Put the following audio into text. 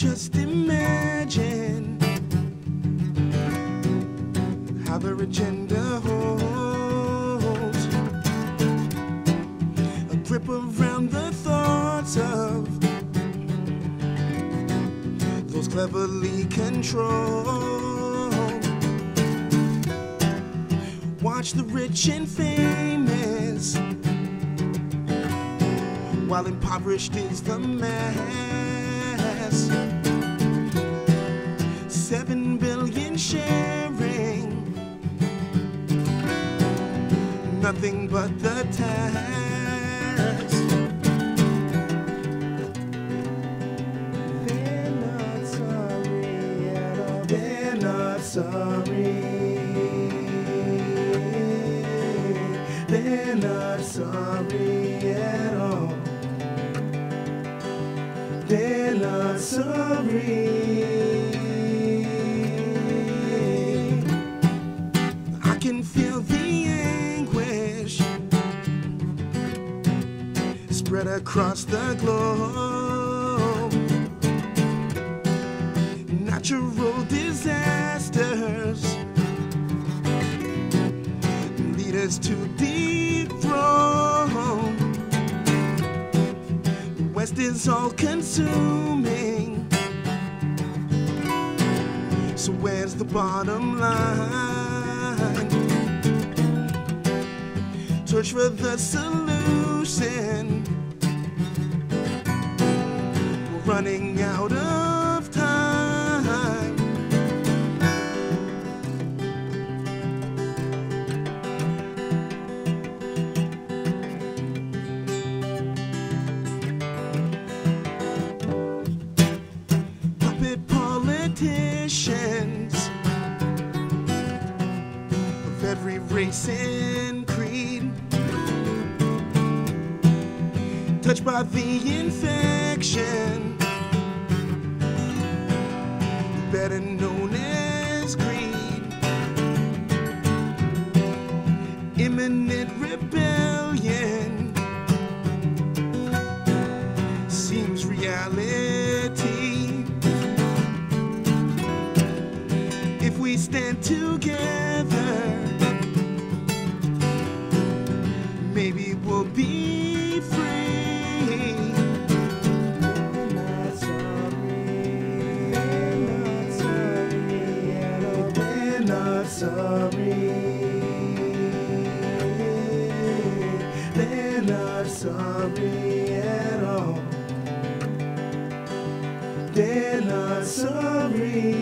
Just imagine how their agenda holds a grip around the thoughts of those cleverly controlled. Watch the rich and famous while impoverished is the mass. Seven billion sharing, nothing but the tax. They're not sorry at all. They're not sorry. They're not sorry at all. They're not sorry. Can feel the anguish spread across the globe. Natural disasters lead us to dethrone. The West is all consuming. So where's the bottom line? Search for the solution. We're running out of time. puppet politicians of every race touched by the infection, better known as greed, imminent rebellion. Seems reality. If we stand together, sorry. They're not sorry at all. They're not sorry.